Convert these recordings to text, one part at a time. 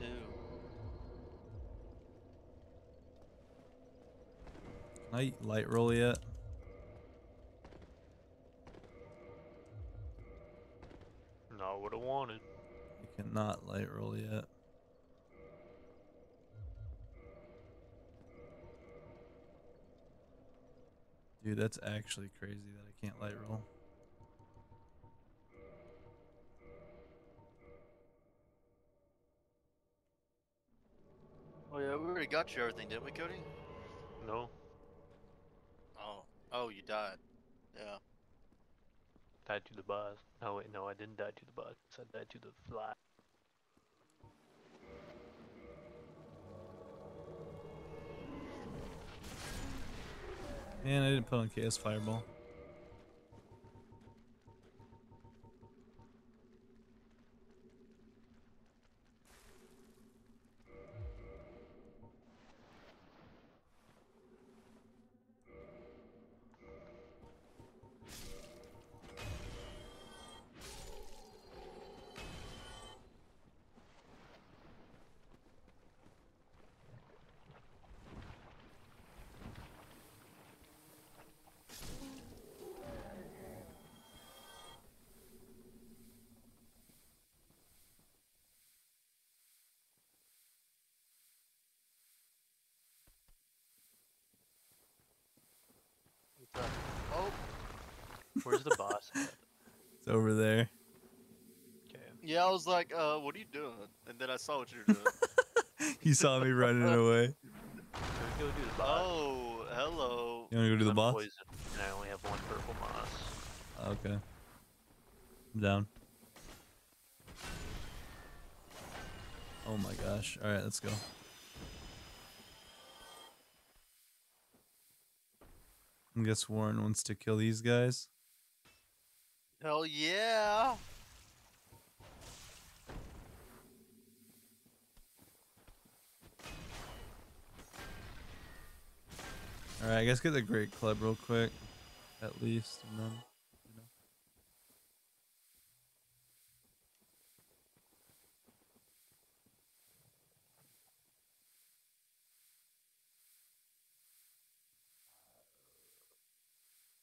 too. Can I light roll yet? Not what I wanted. I cannot light roll yet. Dude, that's actually crazy that I can't light roll. We already got you everything, didn't we, Cody? No. Oh. Oh, you died. Yeah. Died to the boss. No, wait, no, I didn't die to the boss. I died to the fly. Man, I didn't put on KS Fireball. Where's the boss at? It's over there. Okay. yeah. I was like, uh, what are you doing? And then I saw what you were doing. He saw me running away. Can we go do the boss? oh, hello. You wanna go do the I'm boss? poisoned, and I only have one purple moss. Okay. I'm down. Oh my gosh. Alright, let's go. I guess Warren wants to kill these guys. Hell yeah. Alright, I guess get the Great Club real quick. At least, and then, you know.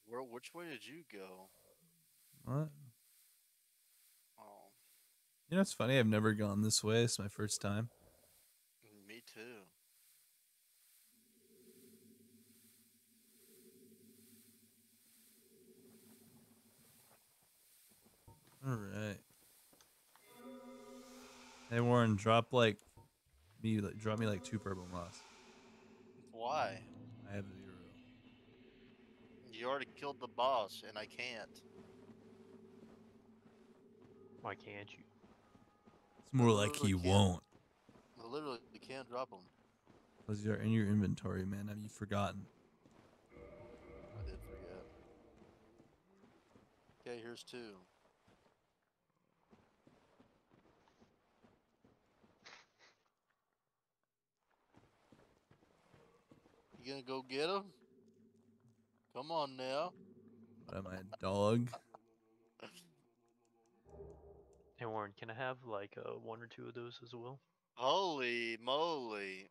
Where? Which way did you go? What? Oh, You know, it's funny. I've never gone this way. It's my first time. me too. Alright. Hey, Warren, drop like me. Like, drop me like two purple moss. Why? I have zero. You already killed the boss, and I can't. Why can't you? It's more like he can't. won't. I literally can't drop them. Because you're in your inventory, man. Have you forgotten? I did forget. Okay, here's two. You gonna go get them? Come on now. What am I, a dog? Hey Warren, can I have like uh, one or two of those as well? Holy moly.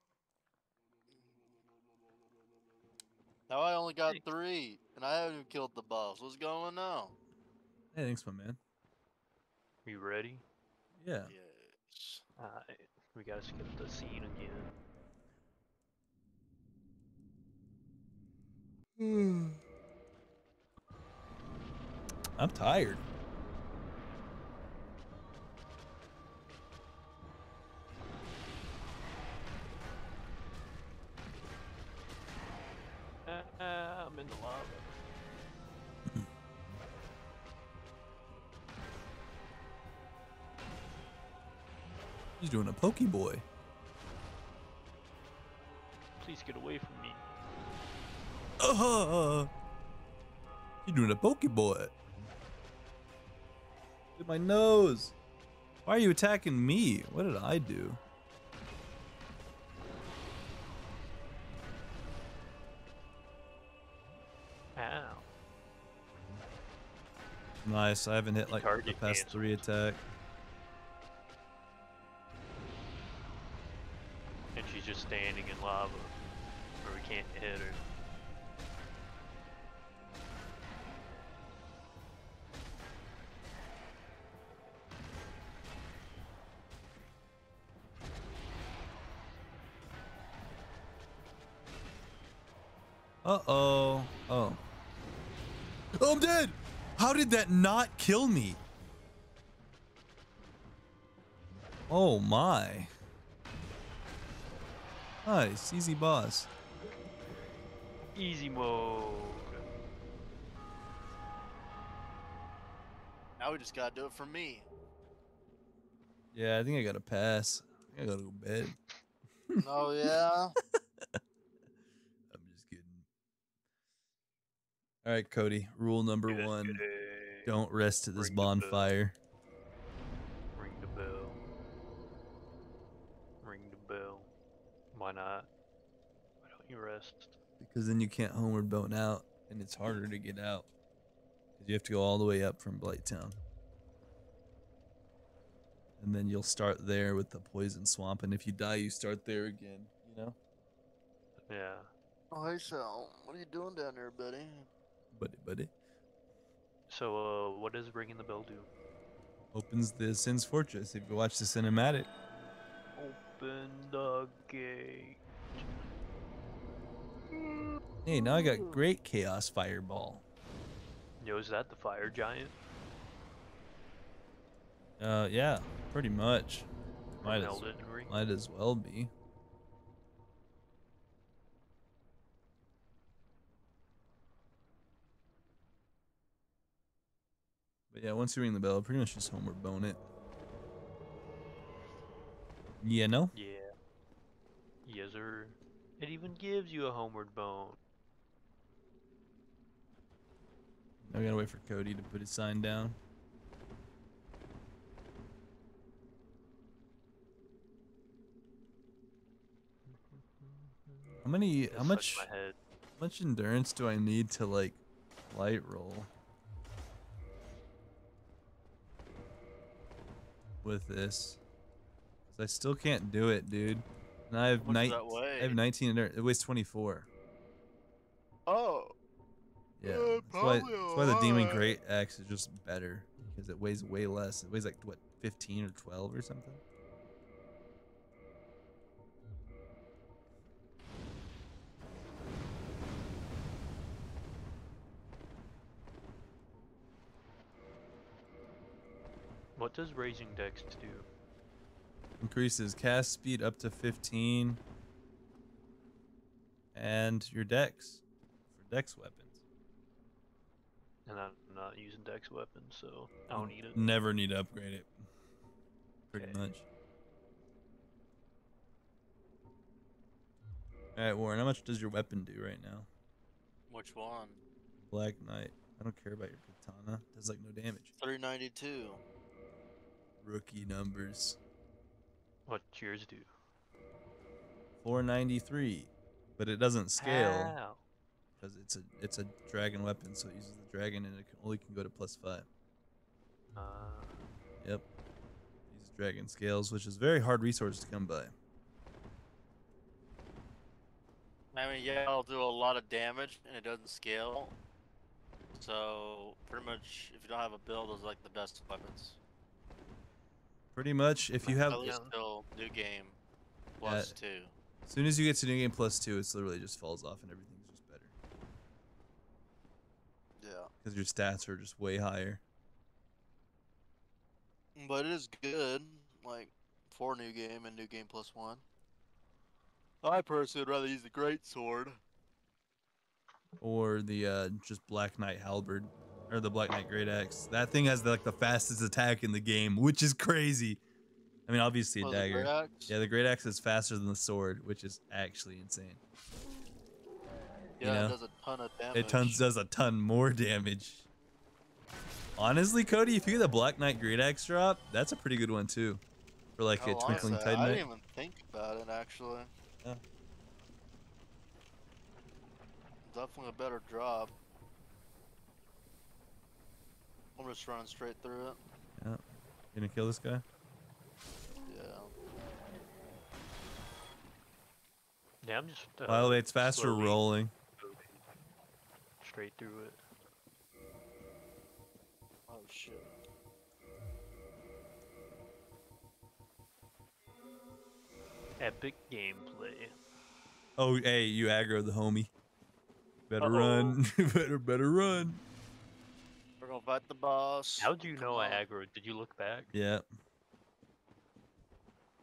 Now I only got Thanks. three, and I haven't even killed the boss. What's going on? Hey, thanks, my man. You ready? Yeah. Yes. Alright, we gotta skip the scene again. I'm tired. I'm in the lava. He's doing a Pokeboy. Please get away from me. Uh, he's doing a Pokeboy. Look at my nose. Why are you attacking me? What did I do? Nice. I haven't hit like the Target past cancelled. three attack. and she's just standing in lava, or we can't hit her. Uh oh. Oh. Oh, I'm dead. How did that not kill me? Oh my. Nice, easy boss. Easy mode. Now we just gotta do it for me. Yeah, I think I gotta pass. I gotta go to bed. oh yeah. I'm just kidding. All right, Cody. Rule number Good, one: good. don't rest at this Ring the bonfire. Ring the bell. Ring the bell. Why not? Why don't you rest? because then you can't homeward bone out and it's harder to get out because you have to go all the way up from Blighttown. And then you'll start there with the poison swamp, and if you die, you start there again. You know, Yeah. Oh hey Sal, what are you doing down there, buddy? Buddy, buddy. So, uh, what does ringing the bell do? Opens the Sen's Fortress. If you watch the cinematic, Open the gate. hey, now I got great chaos fireball. Yo, is that the fire giant? Uh, yeah, pretty much. Might as, might as well be. But yeah, once you ring the bell, pretty much just homeward bone it. Yeah, no? Yeah. Yes, sir. It even gives you a homeward bone. I gotta wait for Cody to put his sign down. How many? How much? How much endurance do I need to like light roll with this? I still can't do it, dude. And I have What nine. does that I have 19 endurance. It weighs 24. Oh. Yeah, Uh, that's why, that's why the demon great axe is just better because it weighs way less. It weighs like what 15 or 12 or something. Does raising dex do? Increases cast speed up to 15 and your dex for dex weapons. And I'm not using dex weapons, so I don't need it. Never need to upgrade it. Pretty Okay. much. Alright, Warren, how much does your weapon do right now? Which one? Black Knight. I don't care about your katana. Does like no damage. 392. Rookie numbers. What yours do? 493. But it doesn't scale because it's a it's a dragon weapon, so it uses the dragon and it can, only can go to plus five. Uh, Yep. Uses dragon scales, which is very hard resource to come by. I mean, yeah, it'll do a lot of damage and it doesn't scale. So, pretty much, if you don't have a build, those are like the best weapons. Pretty much, if you have At least Yeah. till new game plus two. as soon as you get to new game plus two, it's literally just falls off and everything's just better Yeah. because your stats are just way higher. But it is good, like, for new game and new game plus one. I personally would rather use the great sword. Or the uh, just Black Knight halberd or the Black Knight great axe. That thing has like the fastest attack in the game, which is crazy. I mean, obviously a Oh, the dagger. great axe? Yeah, the great axe is faster than the sword, which is actually insane. Yeah, know, it does a ton of damage. It tons does a ton more damage. Honestly, Cody, if you get the Black Knight Great Axe drop, that's a pretty good one too. For like a Oh, Twinkling honestly, I didn't even think about it, actually. Yeah. Definitely a better drop. I'm just running straight through it. Yeah. Gonna kill this guy? Yeah. Yeah, I'm just. Uh, By the way, it's faster slowly rolling. Straight through it. Oh shit. Epic gameplay. Oh, hey, you aggro the homie. Better Uh-oh. run. better, better run. We're gonna fight the boss. How do you Come know I aggroed? Did you look back? Yeah.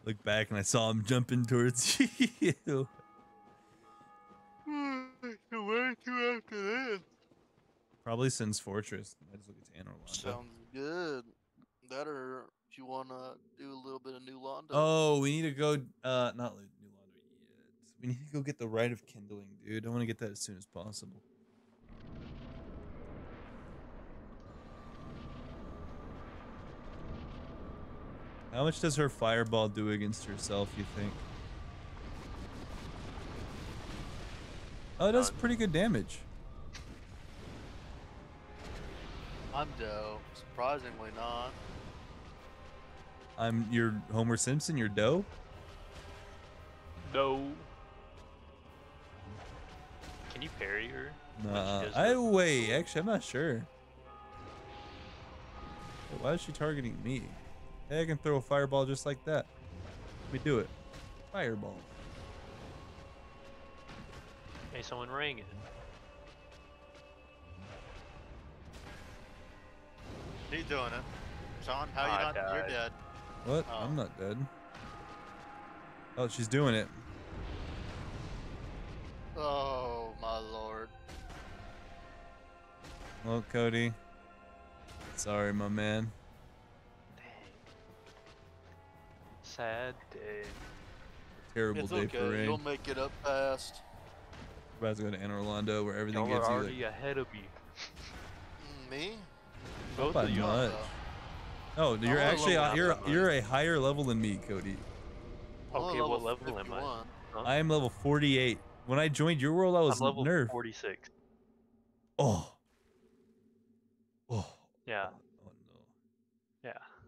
Look back and I saw him jumping towards you. So where to after this? Probably Sen's Fortress. Might as well get to Anor Londo. Sounds good. That or if you wanna do a little bit of New Londo. Oh, we need to go. Uh, not New Londo yet. We need to go get the Rite of Kindling, dude. I want to get that as soon as possible. How much does her fireball do against herself? You think? Oh, it does None. pretty good damage. I'm dough. Surprisingly not. I'm your Homer Simpson. Your dough. No. Can you parry her? when Nah. I wait. Actually, I'm not sure. Why is she targeting me? Hey, I can throw a fireball just like that. Let me do it. Fireball. Hey, someone rang it. He's doing it. Sean, how I you not? You're dead. What? Oh. I'm not dead. Oh, she's doing it. Oh my lord. Well, Cody. Sorry, my man. Sad day. Terrible it's day okay. for rain. You'll make it up fast. We're about to go to Anor Londo where everything Y'all are you. already Like, ahead of me. Mm, Me? Both of you. much. Oh, you're I'm a actually level uh, you're up, you're a higher level than me, Cody. I'm on Okay, what level am I? 51. Huh? I am level 48. When I joined your world, I was I'm level nerfed. 46. Oh. Oh. Yeah, no. yeah.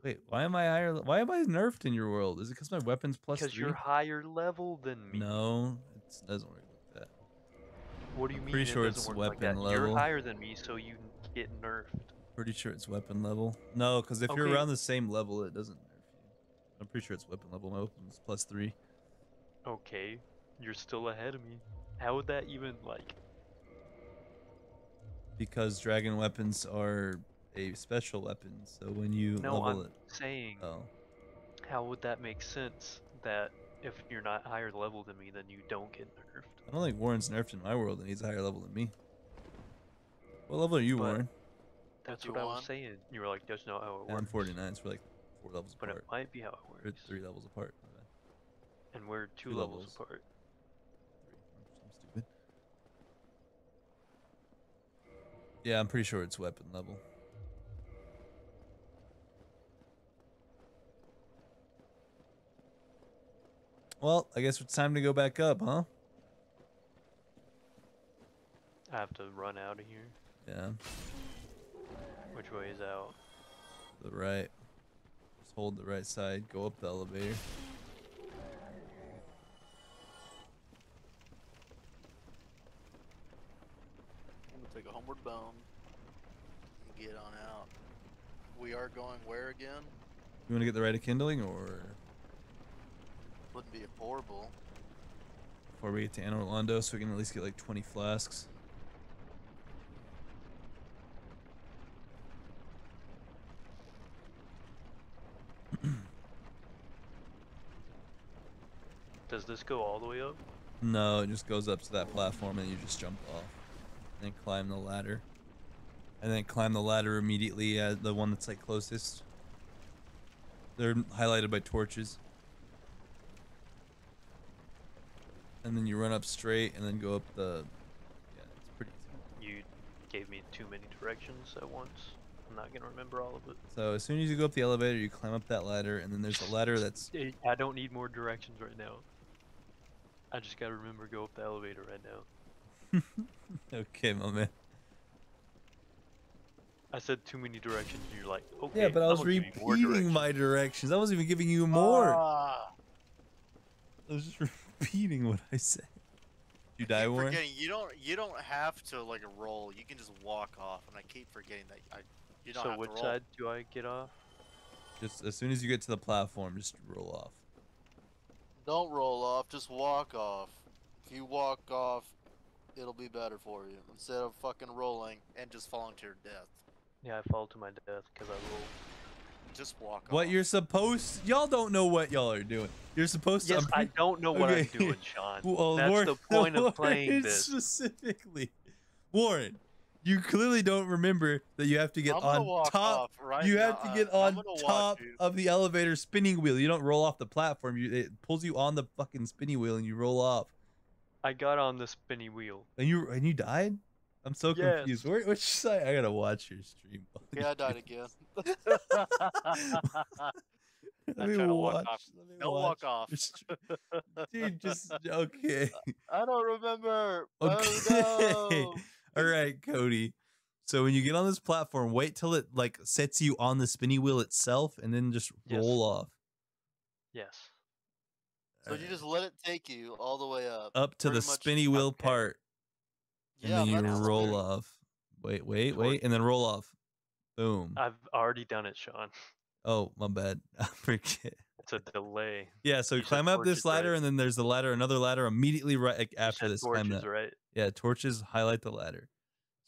Wait, why am I higher? Why am I nerfed in your world? Is it because my weapons plus Because you're higher level than me. No, it doesn't work like that. What do you mean? pretty sure it's like weapon that? level. You're higher than me, so you get nerfed. Pretty sure it's weapon level. No, because if you're around the same level, it doesn't nerf you. I'm pretty sure it's weapon level. My weapon's plus three. Okay, you're still ahead of me. How would that even like? Because dragon weapons are a special weapon, so when you No, level I'm it, saying, oh, how would that make sense? That if you're not higher level than me, then you don't get nerfed. I don't think Warren's nerfed in my world, and he's a higher level than me. What level are you, But- Warren? That's what I was saying. You were like, that's not how it Yeah, I'm 49, so we're like four levels But it might be how it Or works. three levels apart. my. And we're two, Two levels, levels. apart. Stupid. Yeah, I'm pretty sure it's weapon level. Well, I guess it's time to go back up, huh? I have to run out of here. Yeah, Which way is out? the right. Just hold the right side, go up the elevator. I'm gonna take a homeward bound and get on out. We are going where again? You want to get the Rite of Kindling, or Wouldn't be horrible. before we get to Anor Londo, so we can at least get like 20 flasks? Does this go all the way up? No, it just goes up to that platform and you just jump off. And then climb the ladder. And then climb the ladder immediately at the one that's like closest. They're highlighted by torches. And then you run up straight and then go up the Yeah, it's pretty easy. You gave me too many directions at once. I'm not gonna remember all of it. So as soon as you go up the elevator, you climb up that ladder and then there's a ladder that's I don't need more directions right now. I just gotta remember to go up the elevator right now. Okay, my man. I said too many directions, you're like, okay. Yeah, but I was gonna give you more repeating directions." my directions. I wasn't even giving you more. Ah, I was just repeating what I said. You die, keep Warren? forgetting you don't you don't have to like roll. You can just walk off, and I keep forgetting that I you don't so have which to roll. side do I get off? Just as soon as you get to the platform, just roll off. Don't roll off. Just walk off. If you walk off, it'll be better for you instead of fucking rolling and just falling to your death. Yeah, I fall to my death because I rolled. Just walk What off. you're supposed y'all don't know what y'all are doing. You're supposed to Yes, I don't know what Okay. I'm doing, Sean. Well, That's Warren- the point of Warren playing this. Specifically, Warren, you clearly don't remember that you have to get on top. right you now. have to get on top you. of the elevator spinning wheel. You don't roll off the platform. You it pulls you on the fucking spinning wheel and you roll off. I got on the spinny wheel. And you and you died. I'm so Yes. confused. Where, which side? I gotta watch your stream. Yeah, I died again. Let I'm me trying to walk watch. off. let me Don't watch walk off. Dude, just okay. I don't remember. Okay. Oh no. All right, Cody. So when you get on this platform, wait till it like sets you on the spinny wheel itself, and then just Yes. roll off. Yes. So you just let it take you all the way up. up to the spinny wheel okay. part, and Yeah, then you roll weird. off. Wait, wait, Tor- wait, and then roll off. Boom. I've already done it, Sean. oh, my bad. I forget. It's a delay. Yeah, so You climb up this ladder, right? and then there's the ladder, another ladder immediately right like, after said this. Climb torches, that. right? Yeah, torches. Highlight the ladder.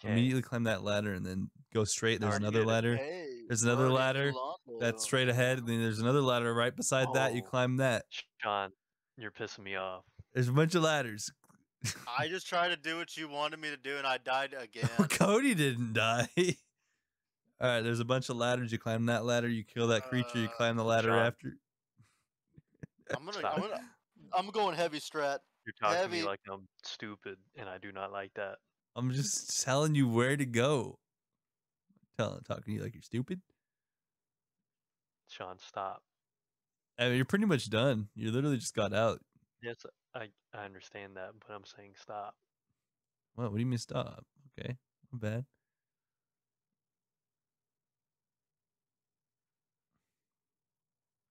So 'Kay. immediately climb that ladder, and then go straight. There's Already another ladder. Hey, There's another ladder Rolando. That's straight ahead. And then there's another ladder right beside that. You Oh. climb that. Sean, you're pissing me off. There's a bunch of ladders. I just tried to do what you wanted me to do, and I died again. Cody didn't die. All right, there's a bunch of ladders. You climb that ladder. You kill that creature. You Uh, climb the ladder Sean. after. I'm gonna, Stop. I'm gonna, I'm going heavy strat. You're talking to me like I'm stupid, and I do not like that. I'm just telling you where to go. Telling, talking to you like you're stupid. Sean, stop. I mean, you're pretty much done. You literally just got out. Yes, I I understand that, but I'm saying stop. What? What do you mean stop? Okay, my bad.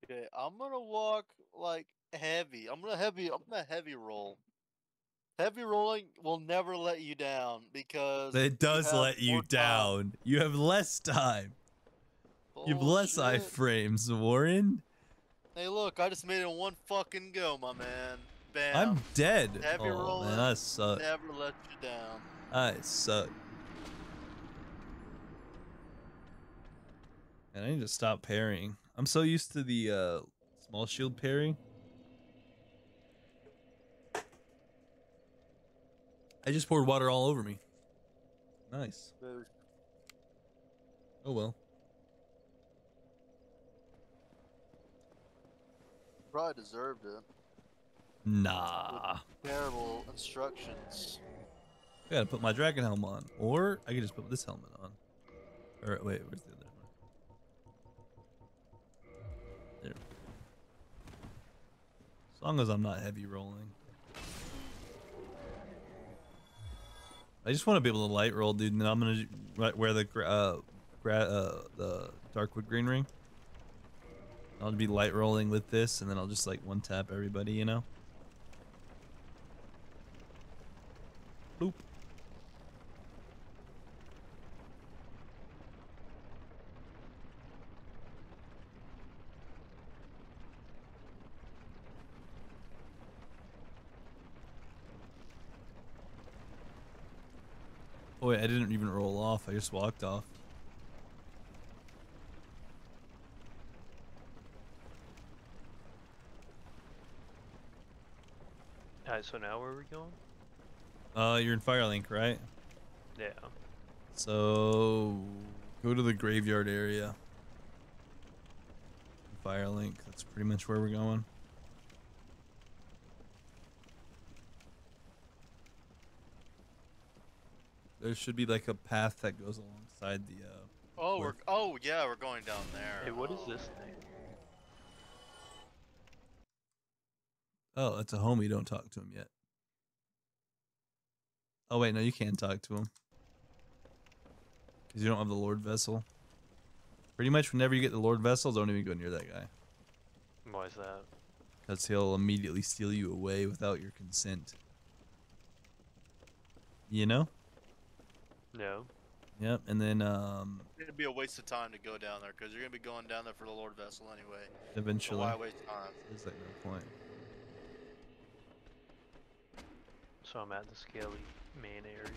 Okay, I'm gonna walk like heavy. I'm gonna heavy. I'm gonna heavy roll. Heavy rolling will never let you down because It does have let you more time. down. You have less time. You have less Bullshit. iframes, Warren. Hey, look! I just made it one fucking go, my man. Bam. I'm dead. Heavy oh rolling, man, I suck. Never let you down. I suck. And I need to stop parrying. I'm so used to the uh, small shield parry. I just poured water all over me. Nice. Oh well. Probably deserved it. Nah. Terrible instructions. I gotta put my dragon helm on. Or I could just put this helmet on. Or wait, where's the other one? There. As long as I'm not heavy rolling. I just want to be able to light roll, dude, and then I'm gonna wear the uh, uh, the darkwood grain ring. I'll be light rolling with this, and then I'll just like one tap everybody, you know. Boop. Oh wait, I didn't even roll off. I just walked off. So now where are we going? Uh, you're in Firelink, right? Yeah. So go to the graveyard area. Firelink. That's pretty much where we're going. There should be like a path that goes alongside the. Uh, Oh, we're oh yeah, we're going down there. Hey, what is Oh. this thing? Oh, that's a homie. Don't talk to him yet. Oh wait, no, you can't talk to him because you don't have the Lord Vessel. Pretty much, whenever you get the Lord Vessel, don't even go near that guy. Why is that? Because he'll immediately steal you away without your consent. You know? No. Yep. And then um, It'd be a waste of time to go down there because you're gonna be going down there for the Lord Vessel anyway. So eventually, why waste time? there's like no point. So I'm at the scaly main area.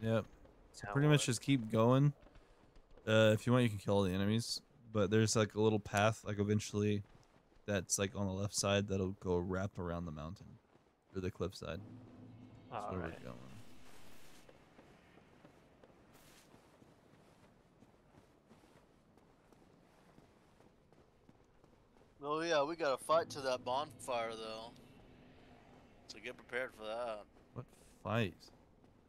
Yep. So Now pretty much just keep going. Uh, if you want, you can kill all the enemies, but there's like a little path, like eventually, that's like on the left side that'll go wrap around the mountain, or the cliffside. That's where Alright. we're going. Oh yeah, we gotta fight to that bonfire though. So get prepared for that. What fight?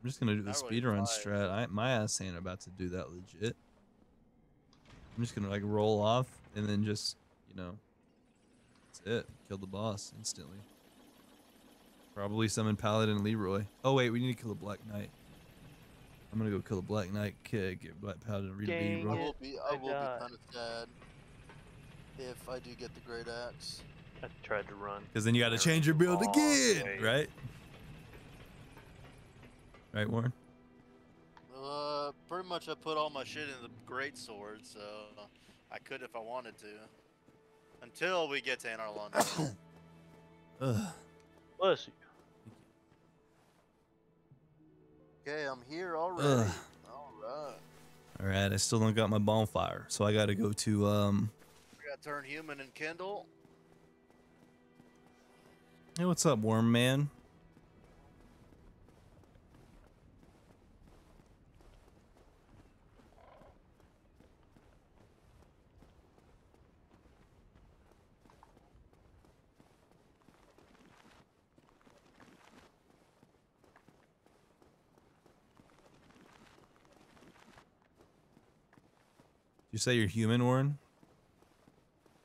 I'm just gonna do the Not really speedrun strat. I my ass ain't about to do that legit. I'm just gonna like roll off and then just, you know, that's it. Kill the boss instantly. Probably summon Paladin Leroy. Oh wait, we need to kill the Black Knight. I'm gonna go kill the Black Knight kid, get Black Paladin Rita Dang I will be I I will died. be kind of sad if I do get the great axe. I tried to run. Because then you gotta change your build again, way. right? Right, Warren? Uh, pretty much I put all my shit in the great sword, so I could if I wanted to. Until we get to Anor Londo. Ugh. Bless you. okay, I'm here already. Ugh. Alright. Alright, I still don't got my bonfire, so I gotta go to um We gotta turn human and kindle. Hey, what's up, Worm Man? You say you're human, Warren?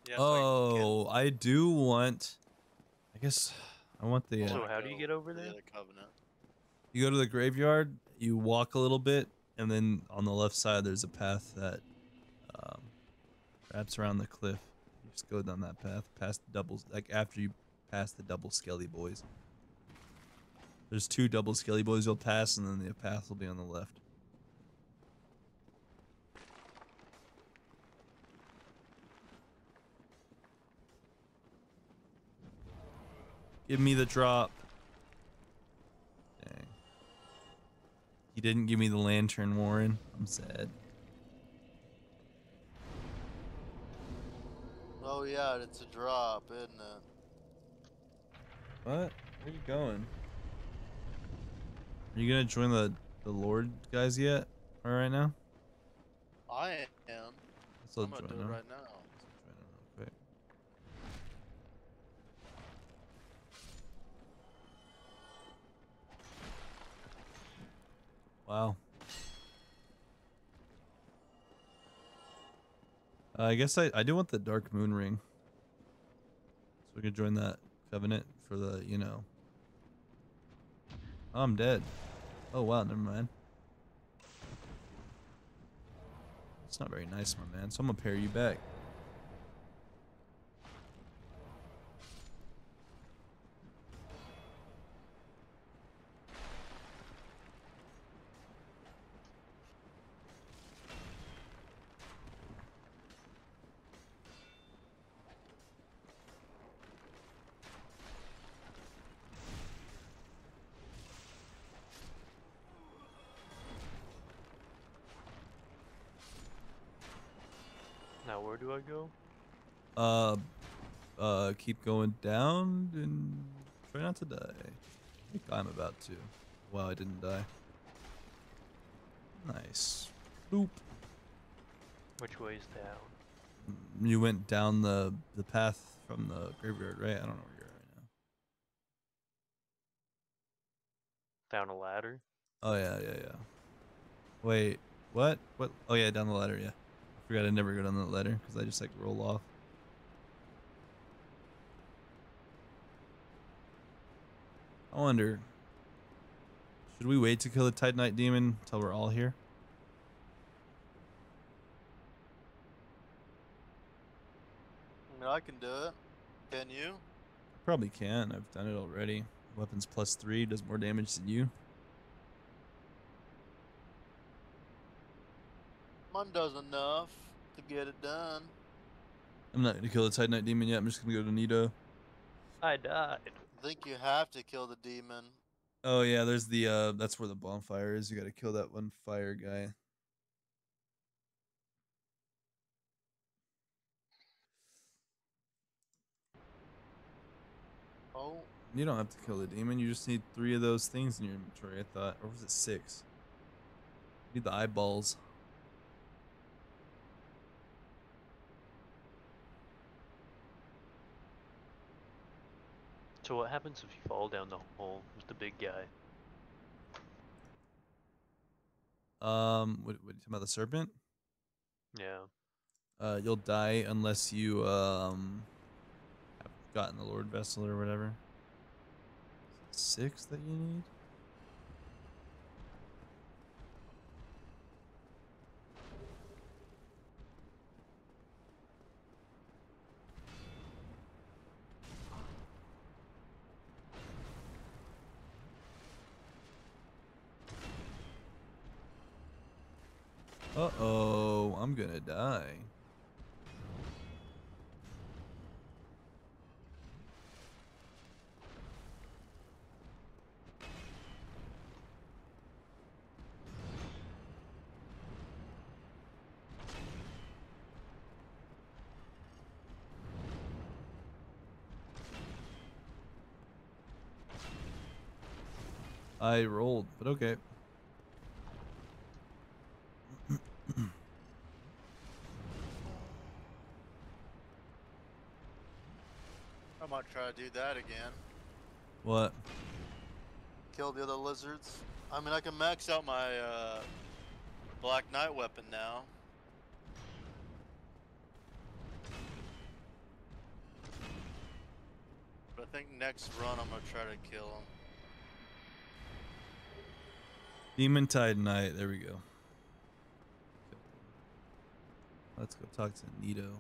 Yeah, so I oh, I do want. I guess I want the. Uh, So how do you get over there? The covenant. You go to the graveyard, you walk a little bit, and then on the left side there's a path that um, wraps around the cliff. You just go down that path, past the doubles, like after you pass the double skelly boys. There's two double skelly boys you'll pass, and then the path will be on the left. Give me the drop. Dang. He didn't give me the lantern, Warren. I'm sad. Oh yeah, it's a drop, isn't it? What? Where are you going? Are you gonna join the the Lord guys yet? All right now. I am. I'm gonna do it right now. Wow. Uh, I guess I, I do want the Dark Moon Ring. So we can join that covenant for the, you know. Oh, I'm dead. Oh, wow, never mind. It's not very nice, my man. So I'm gonna pair you back. Now where do I go? Uh, uh, keep going down and try not to die. I think I'm about to. Wow, I didn't die. Nice. Boop. Which way's down? Mm, You went down the the path from the graveyard, right? I don't know where you're at right now. Down a ladder? Oh yeah, yeah, yeah. Wait, what? What? Oh yeah, down the ladder. Yeah, I forgot I never go down the ladder because I just like roll off. I wonder, should we wait to kill the Titanite demon until we're all here? I mean, I can do it. Can you? I probably can. I've done it already. Weapons plus three does more damage than you. Mine does enough to get it done. I'm not gonna kill the Titanite demon yet. I'm just gonna go to Nito. I died. I think you have to kill the demon. Oh yeah, there's the uh that's where the bonfire is. You gotta kill that one fire guy. Oh, You don't have to kill the demon. You just need three of those things in your inventory. I thought, or was it six? You need the eyeballs. So what happens if you fall down the hole with the big guy? Um, what, what you talking about the serpent? Yeah. Uh, you'll die unless you um have gotten the Lord vessel or whatever. Is it Six that you need. Uh oh, I'm gonna die. I rolled, but okay. Try to do that again. What? Kill the other lizards. I mean, I can max out my uh, Black Knight weapon now. But I think next run I'm gonna try to kill him. Demon Titanite. There we go. Let's go talk to Nito.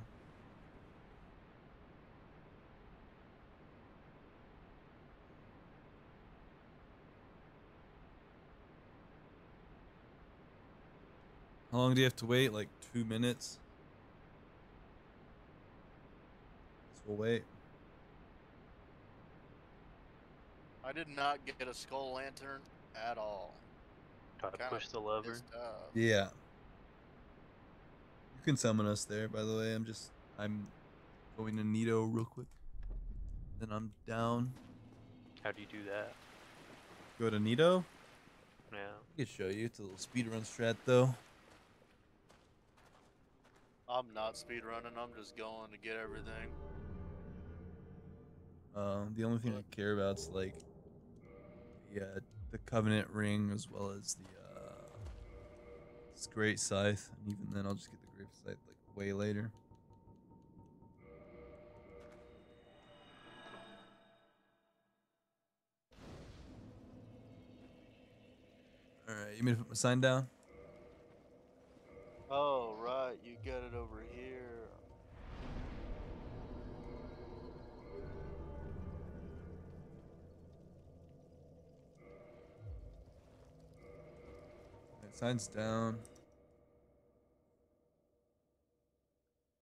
How long do you have to wait? Like two minutes? So we'll wait. I did not get a skull lantern at all. Gotta Kinda push the lever. Yeah. You can summon us there, by the way. I'm just I'm going to Nito real quick. Then I'm down. How do you do that? Go to Nito. Yeah. I can show you. It's a little speedrun strat though. I'm not speedrunning. I'm just going to get everything. Um, the only thing I care about is like, yeah, the Covenant ring as well as the uh, this Great Scythe, and even then I'll just get the Great Scythe like way later. All right, you mean to put my sign down? Sign's down.